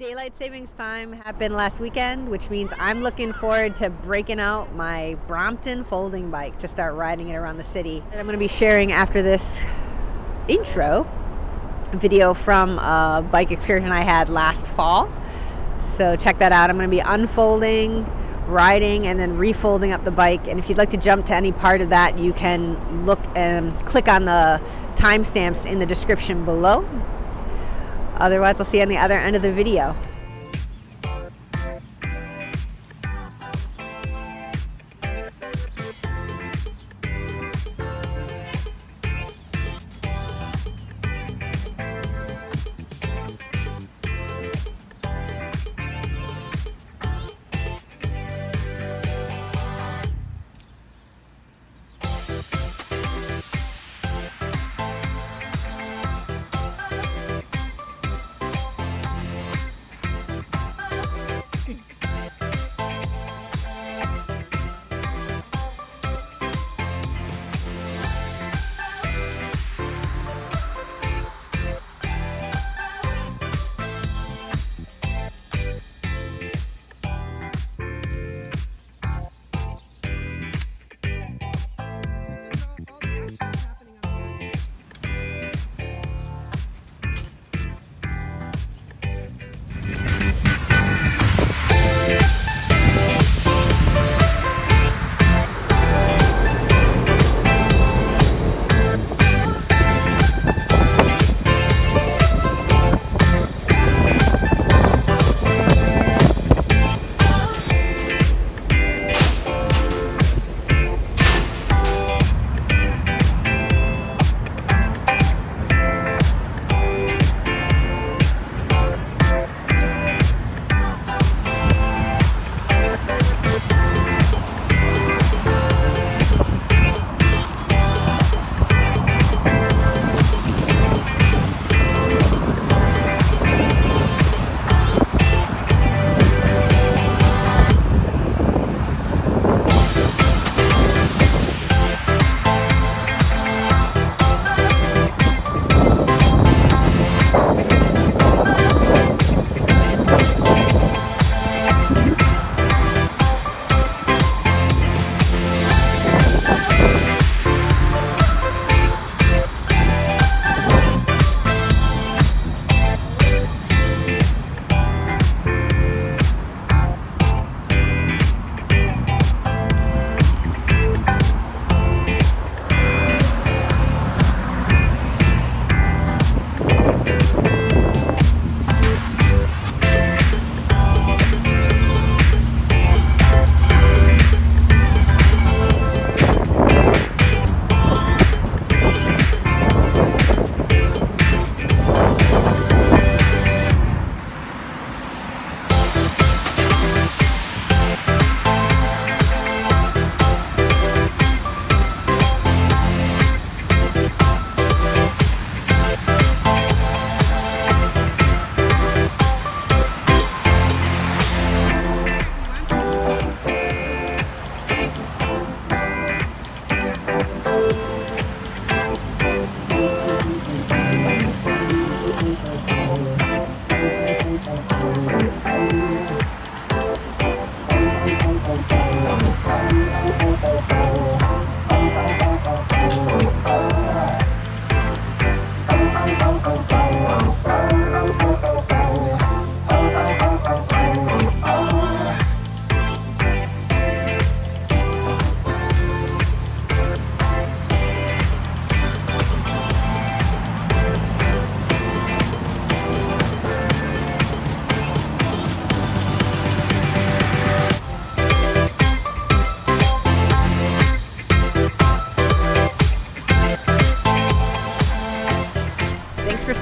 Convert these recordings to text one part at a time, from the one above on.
Daylight savings time happened last weekend, which means I'm looking forward to breaking out my Brompton folding bike to start riding it around the city. And I'm going to be sharing after this intro video from a bike excursion I had last fall. So check that out. I'm going to be unfolding, riding, and then refolding up the bike. And if you'd like to jump to any part of that, you can look and click on the timestamps in the description below Otherwise, I'll see you on the other end of the video.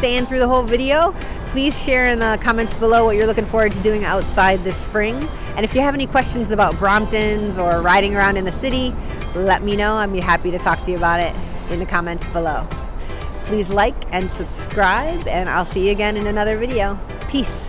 Staying through the whole video. Please share in the comments below what you're looking forward to doing outside this spring. And if you have any questions about Bromptons or riding around in the city, let me know. I'd be happy to talk to you about it in the comments below. Please like and subscribe, and I'll see you again in another video. Peace.